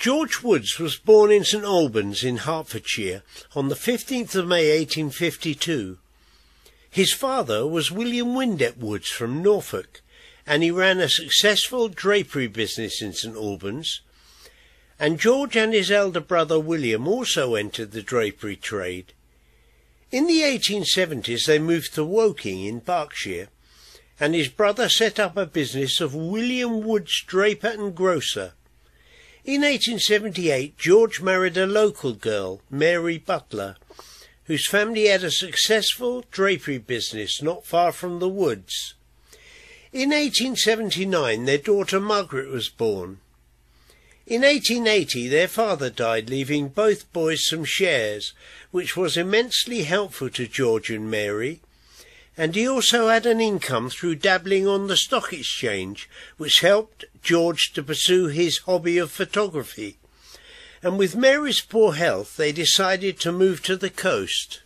George Woods was born in St Albans in Hertfordshire on the 15th of May 1852. His father was William Windet Woods from Norfolk, and he ran a successful drapery business in St Albans. And George and his elder brother William also entered the drapery trade. In the 1870s they moved to Woking in Berkshire, and his brother set up a business of William Woods Draper and Grocer. In 1878 George married a local girl, Mary Butler, whose family had a successful drapery business not far from the woods. In 1879 their daughter Margaret was born. In 1880 their father died, leaving both boys some shares, which was immensely helpful to George and Mary, and he also had an income through dabbling on the stock exchange, which helped George to pursue his hobby of photography and with Mary's poor health they decided to move to the coast.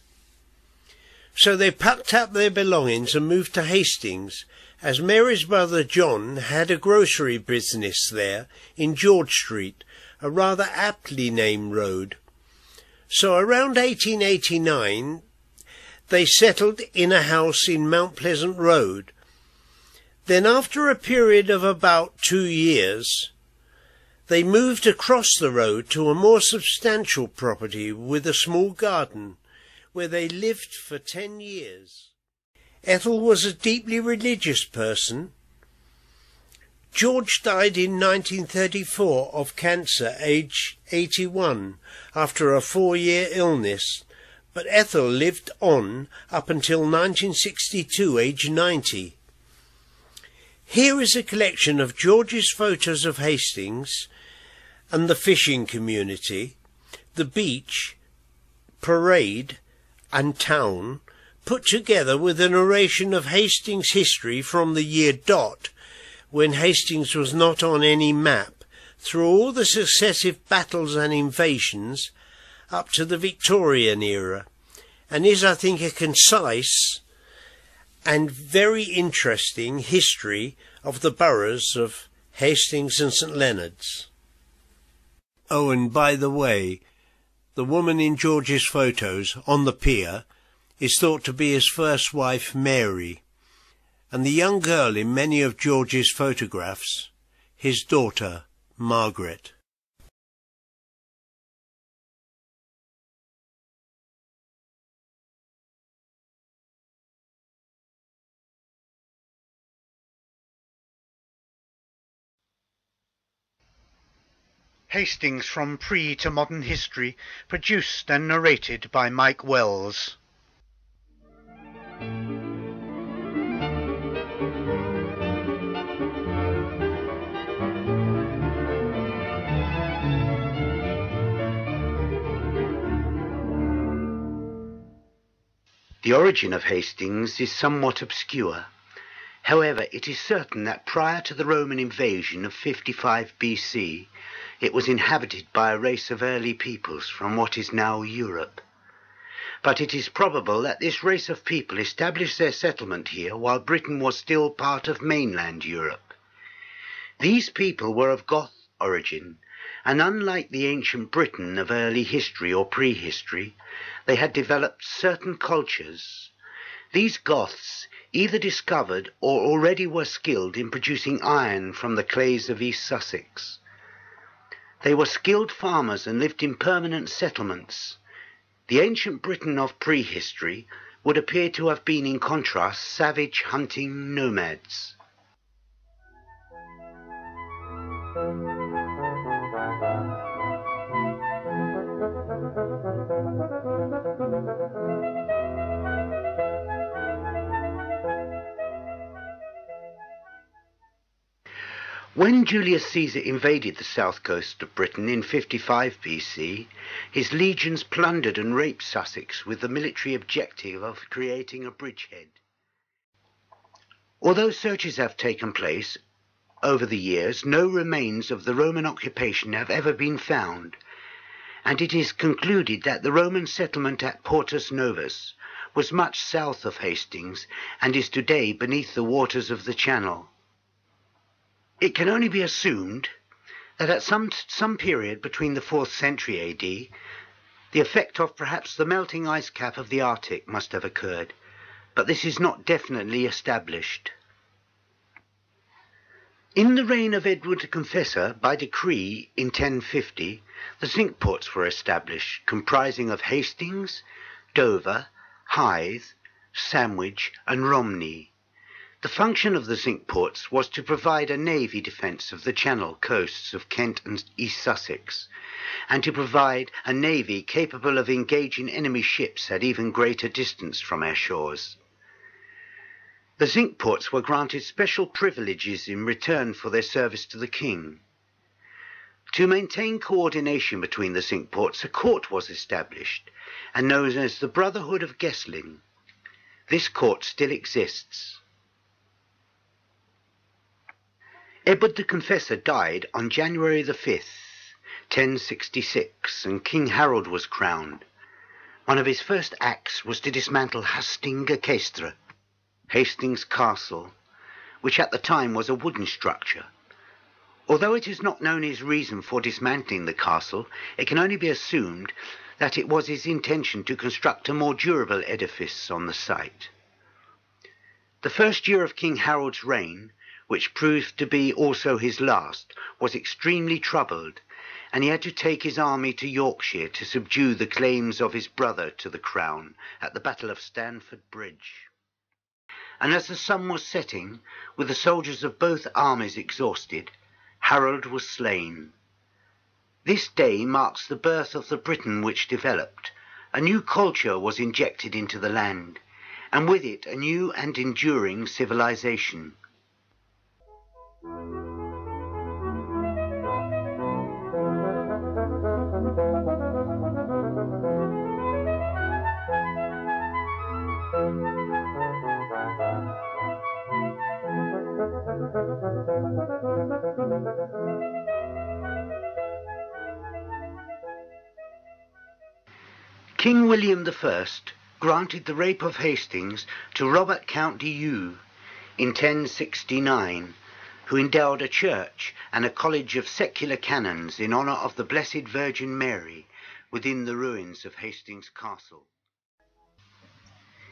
So they packed up their belongings and moved to Hastings, as Mary's brother John had a grocery business there in George Street, a rather aptly named road. So around 1889 they settled in a house in Mount Pleasant Road. Then after a period of about two years, they moved across the road to a more substantial property with a small garden, where they lived for ten years. Ethel was a deeply religious person. George died in 1934 of cancer, age 81, after a four-year illness, but Ethel lived on up until 1962, age 90. Here is a collection of George's photos of Hastings and the fishing community, the beach, parade, and town, put together with a narration of Hastings' history from the year dot, when Hastings was not on any map, through all the successive battles and invasions up to the Victorian era, and is, I think, a concise and very interesting history of the boroughs of Hastings and St Leonard's. Oh, and by the way, the woman in George's photos on the pier is thought to be his first wife, Mary, and the young girl in many of George's photographs, his daughter, Margaret. Hastings from Pre to Modern History, produced and narrated by Mike Wells. The origin of Hastings is somewhat obscure. However, it is certain that prior to the Roman invasion of 55 BC, it was inhabited by a race of early peoples from what is now Europe. But it is probable that this race of people established their settlement here while Britain was still part of mainland Europe. These people were of Goth origin, and unlike the ancient Britain of early history or prehistory, they had developed certain cultures. These Goths either discovered or already were skilled in producing iron from the clays of East Sussex. They were skilled farmers and lived in permanent settlements. The ancient Britain of prehistory would appear to have been in contrast savage hunting nomads. When Julius Caesar invaded the south coast of Britain in 55 BC, his legions plundered and raped Sussex with the military objective of creating a bridgehead. Although searches have taken place over the years, no remains of the Roman occupation have ever been found, and it is concluded that the Roman settlement at Portus Novus was much south of Hastings and is today beneath the waters of the Channel. It can only be assumed that at some, some period between the 4th century AD, the effect of perhaps the melting ice cap of the Arctic must have occurred, but this is not definitely established. In the reign of Edward the Confessor, by decree in 1050, the Cinque Ports were established, comprising of Hastings, Dover, Hythe, Sandwich, and Romney. The function of the Cinque Ports was to provide a navy defence of the Channel coasts of Kent and East Sussex, and to provide a navy capable of engaging enemy ships at even greater distance from our shores. The Cinque Ports were granted special privileges in return for their service to the king. To maintain coordination between the Cinque Ports, a court was established and known as the Brotherhood of Guestling. This court still exists. Edward the Confessor died on January the 5th, 1066, and King Harold was crowned. One of his first acts was to dismantle Hastinga Castra, Hastings Castle, which at the time was a wooden structure. Although it is not known his reason for dismantling the castle, it can only be assumed that it was his intention to construct a more durable edifice on the site. The first year of King Harold's reign, which proved to be also his last, was extremely troubled, and he had to take his army to Yorkshire to subdue the claims of his brother to the crown at the Battle of Stamford Bridge and as the sun was setting, with the soldiers of both armies exhausted, Harold was slain. This day marks the birth of the Britain which developed. A new culture was injected into the land, and with it a new and enduring civilization. King William I granted the rape of Hastings to Robert Count de Eu in 1069, who endowed a church and a college of secular canons in honour of the Blessed Virgin Mary within the ruins of Hastings Castle.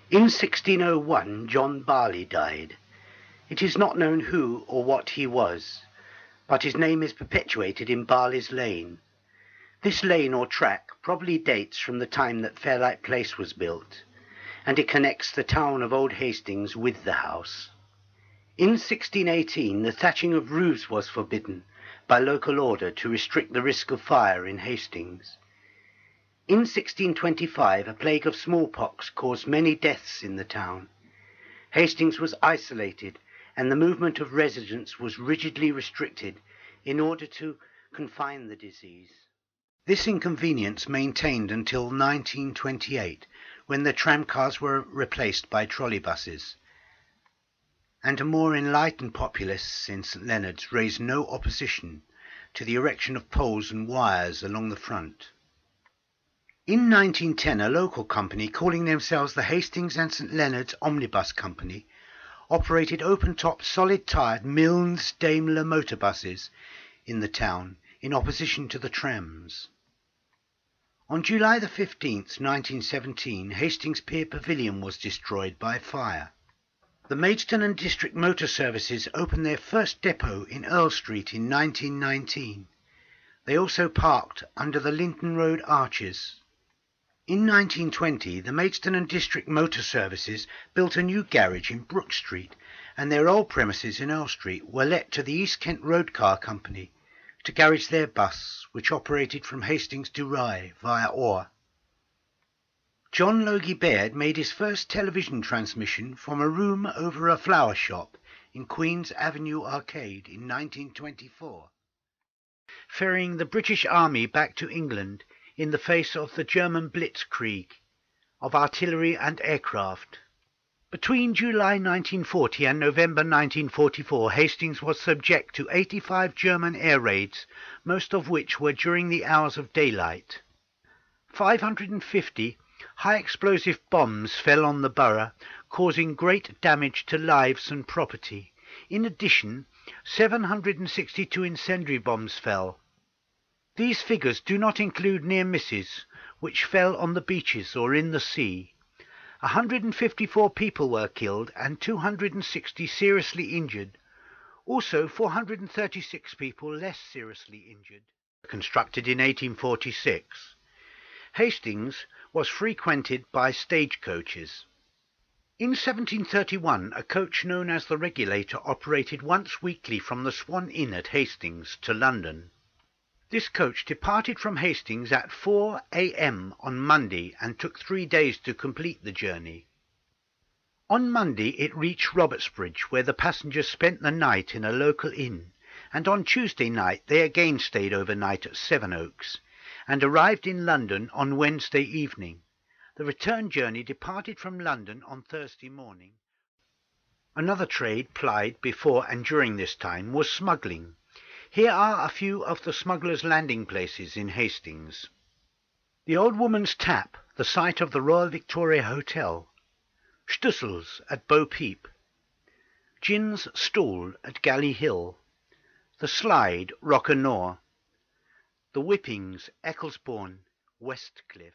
In 1601, John Barley died. It is not known who or what he was, but his name is perpetuated in Barley's Lane, this lane or track probably dates from the time that Fairlight Place was built, and it connects the town of Old Hastings with the house. In 1618, the thatching of roofs was forbidden by local order to restrict the risk of fire in Hastings. In 1625, a plague of smallpox caused many deaths in the town. Hastings was isolated, and the movement of residents was rigidly restricted in order to confine the disease. This inconvenience maintained until 1928, when the tramcars were replaced by trolleybuses, and a more enlightened populace in St Leonard's raised no opposition to the erection of poles and wires along the front. In 1910, a local company calling themselves the Hastings and St Leonard's Omnibus Company operated open-top, solid-tired Milnes Daimler motor buses in the town in opposition to the trams. On July the 15th, 1917, Hastings Pier Pavilion was destroyed by fire. The Maidstone and District Motor Services opened their first depot in Earl Street in 1919. They also parked under the Linton Road arches. In 1920, the Maidstone and District Motor Services built a new garage in Brook Street, and their old premises in Earl Street were let to the East Kent Road Car Company to garage their bus, which operated from Hastings to Rye via Ore. John Logie Baird made his first television transmission from a room over a flower shop in Queen's Avenue Arcade in 1924, ferrying the British Army back to England in the face of the German blitzkrieg of artillery and aircraft. Between July 1940 and November 1944, Hastings was subject to 85 German air raids, most of which were during the hours of daylight. 550 high explosive bombs fell on the borough, causing great damage to lives and property, In addition, 762 incendiary bombs fell. These figures do not include near misses, which fell on the beaches or in the sea. 154 people were killed and 260 seriously injured. Also, 436 people less seriously injured. Constructed in 1846. Hastings was frequented by stagecoaches. In 1731, a coach known as the Regulator operated once weekly from the Swan Inn at Hastings to London. This coach departed from Hastings at 4 a.m. on Monday and took three days to complete the journey. On Monday it reached Robertsbridge, where the passengers spent the night in a local inn, and on Tuesday night they again stayed overnight at Sevenoaks, and arrived in London on Wednesday evening. The return journey departed from London on Thursday morning. Another trade plied before and during this time was smuggling. Here are a few of the smugglers' landing places in Hastings. The Old Woman's Tap, the site of the Royal Victoria Hotel. Stüssel's at Bo Peep. Gin's Stall at Galley Hill. The Slide, Rock-a-Nore. The Whippings, Ecclesbourne, Westcliff.